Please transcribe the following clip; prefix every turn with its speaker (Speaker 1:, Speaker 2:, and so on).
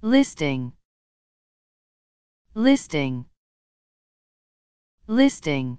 Speaker 1: listing. Listing. Listing.